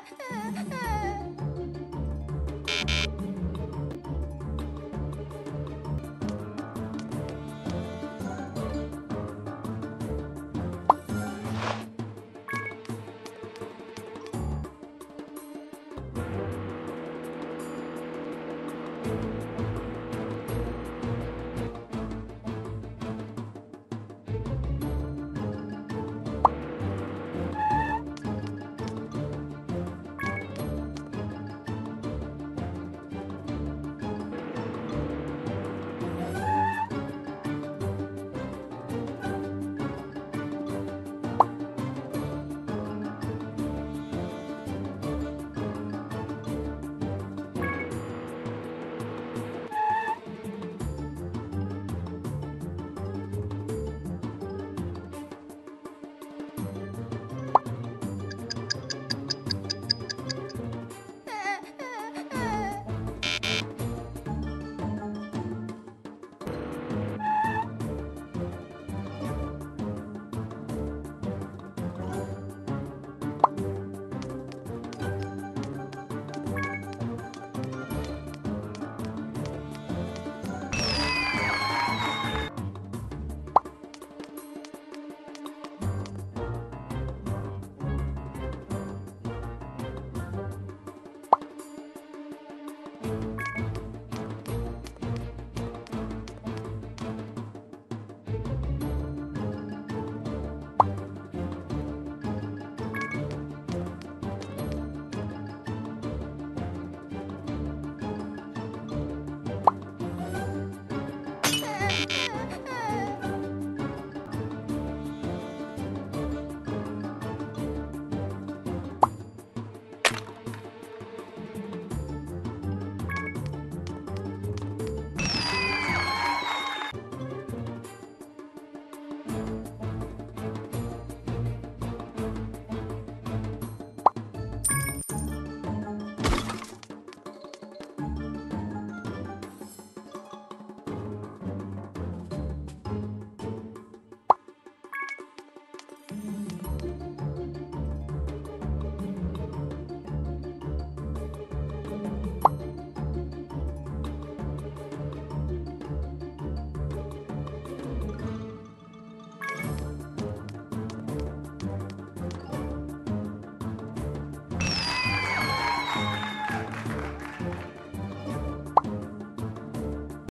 うん。Mm-hmm.